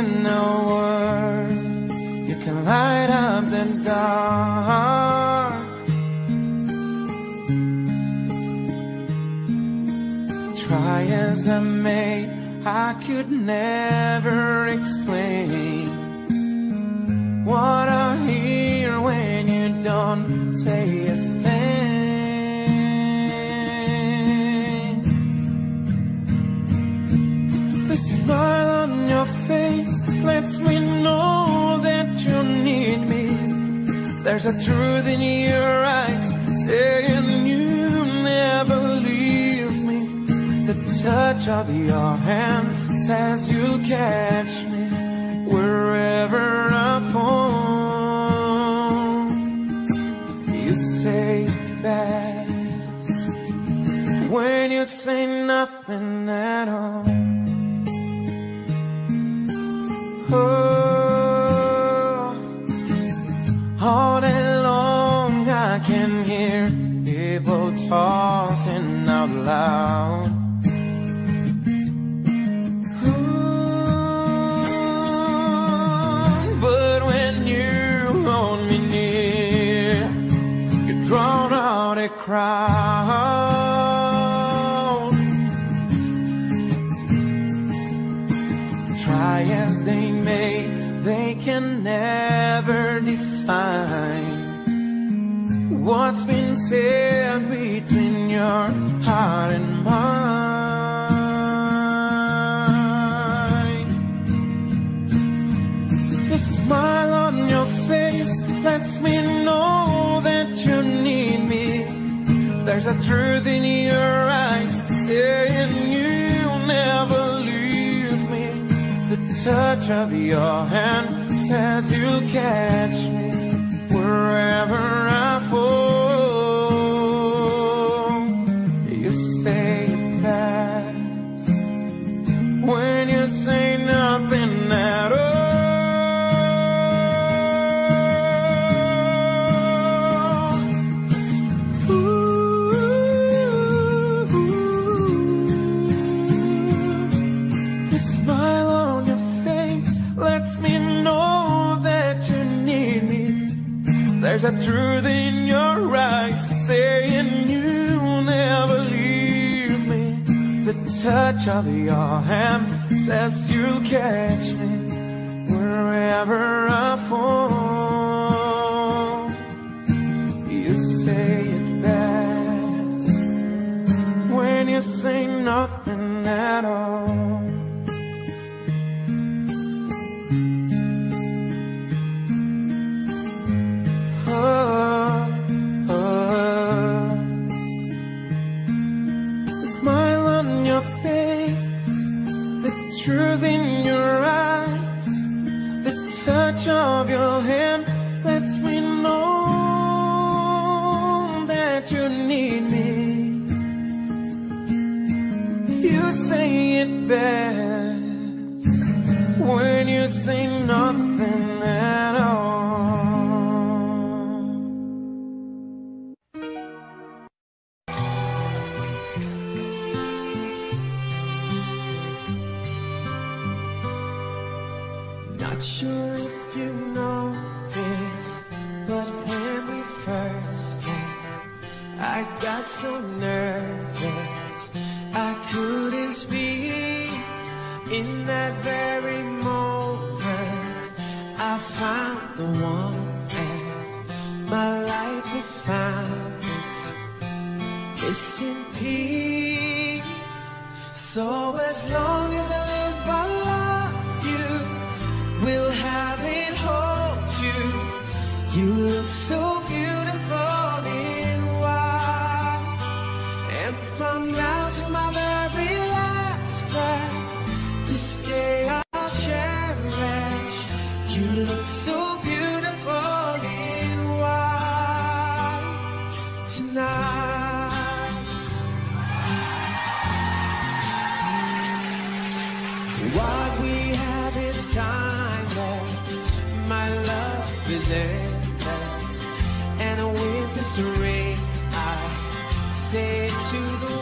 in a word, you can light up the dark. Try as I may, I could never explain what I hear when you don't say The smile on your face lets me know that you need me. There's a truth in your eyes saying you never leave me. The touch of your hand says you'll catch me wherever I fall. You say best when you say nothing at all. Oh, can never define what's been said between your heart and mine. The smile on your face lets me know that you need me. There's a truth in your eyes saying you'll never leave me. The touch of your hand says you'll catch me wherever I fall. Truth in your eyes saying you'll never leave me. The touch of your hand says you'll catch me touch of your hand lets me know that you need me. You say it best Not sure if you know this, but when we first met, I got so nervous I couldn't speak. In that very moment, I found the one, and my life had found its missing piece. So as long as I What we have is timeless. My love is endless. And with this ring, I say to the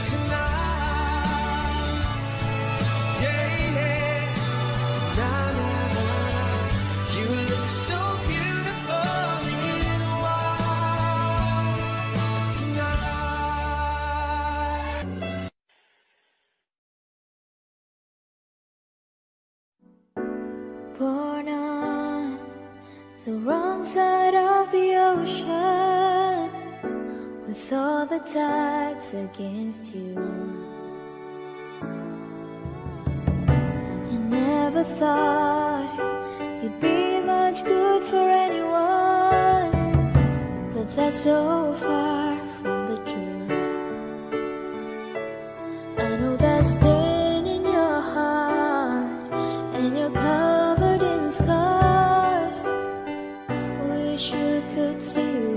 to tides against you. I never thought you'd be much good for anyone, but that's so far from the truth. I know there's pain in your heart, and you're covered in scars. Wish you could see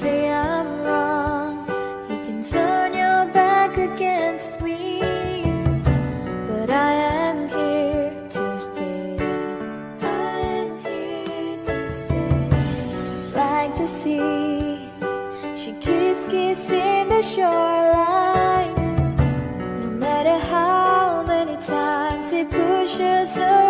say I'm wrong You can turn your back against me But I am here to stay. I am here to stay. Like the sea She keeps we were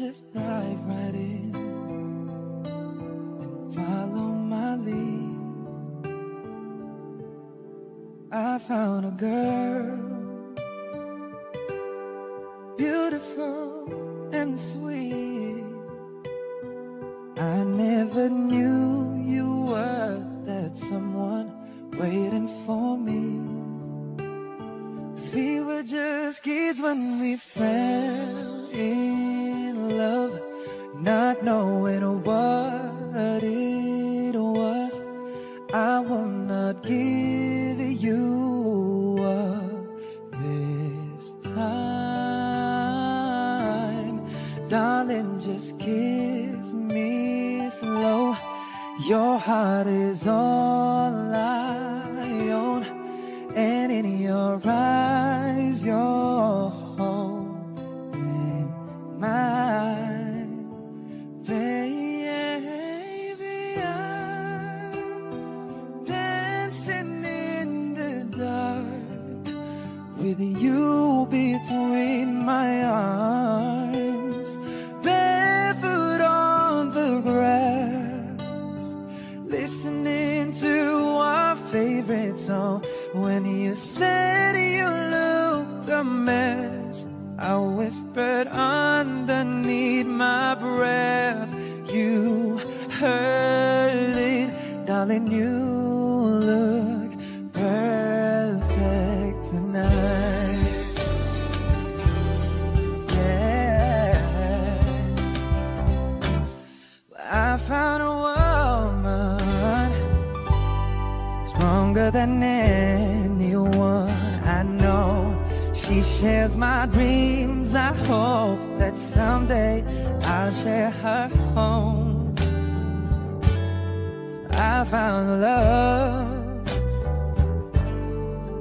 just dive right in and follow my lead. I found a in Is all said you looked a mess, I whispered underneath my breath. You heard it, darling. You stronger than anyone I know. She shares my dreams. I hope that someday I'll share her home. I found love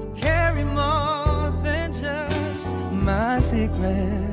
to carry more than just my secret.